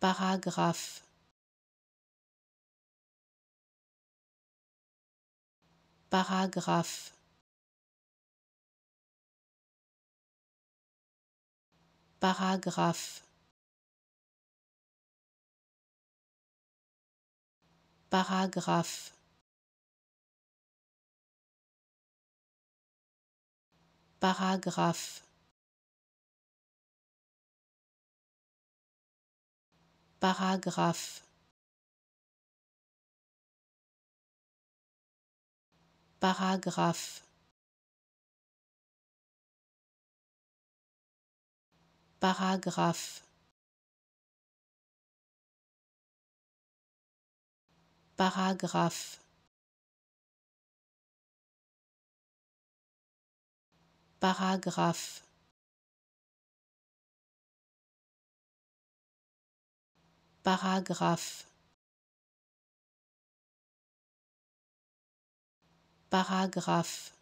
paragraphe. Paragraphe. Paragraphe. Paragraphe. Paragraphe paragraphe. Paragraphe. Paragraphe. Paragraphe. Paragraphe paragraphe. Paragraphe